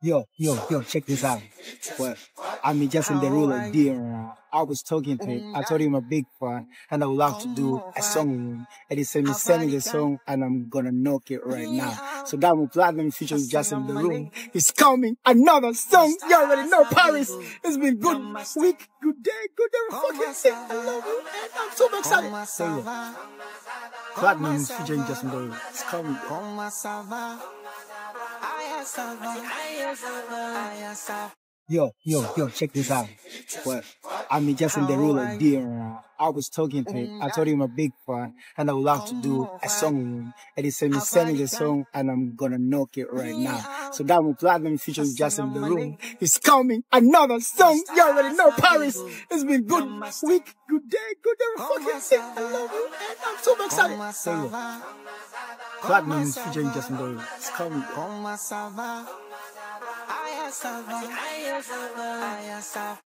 Yo, yo, yo, check this out. Well, I'm just in the ruler dear. Uh, I was talking to him. I told him I'm a big fan and I would love to do a song with him. And he said me send me the song and I'm gonna knock it right now. So Diamond Platnumz featuring Jason Derulo. It's coming. Another song. You already know Paris. It's been good week, good day, good every fucking thing. I love you. And I'm so excited. So yeah. Platnumz featuring Jason Derulo. It's coming. Yo, yo, yo, check this out. Well, I'm just in the ruler dear. I was talking to him. I told him I'm a big fan and I would love to do a song with him. And he said send me the song and I'm gonna knock it right now. So Diamond Platnumz featuring Jason Derulo. It's coming. Another song. You already know Paris. It's been good week, good day, good every fucking thing. I love you. And I'm so excited. So yeah. Platnumz featuring Jason Derulo. It's coming. Comment ça va?